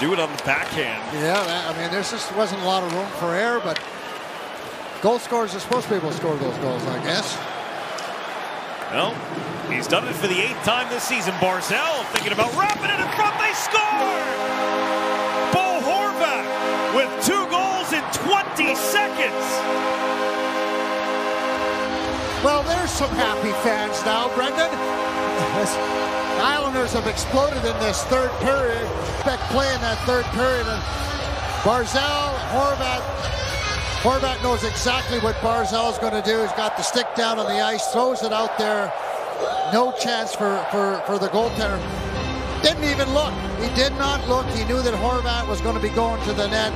Do it on the backhand. Yeah, that, I mean, there just wasn't a lot of room for error, but goal scorers are supposed to be able to score those goals, I guess. Well, he's done it for the eighth time this season. Barzal thinking about wrapping it in front. They score! Bo Horvat with two goals in 20 seconds. Well, there's some happy fans now, Brendan. Islanders have exploded in this third period. Expect play in that third period. And Barzal, Horvat, Horvat knows exactly what Barzal is going to do. He's got the stick down on the ice, throws it out there. No chance for, for, for the goaltender. Didn't even look. He did not look. He knew that Horvat was going to be going to the net.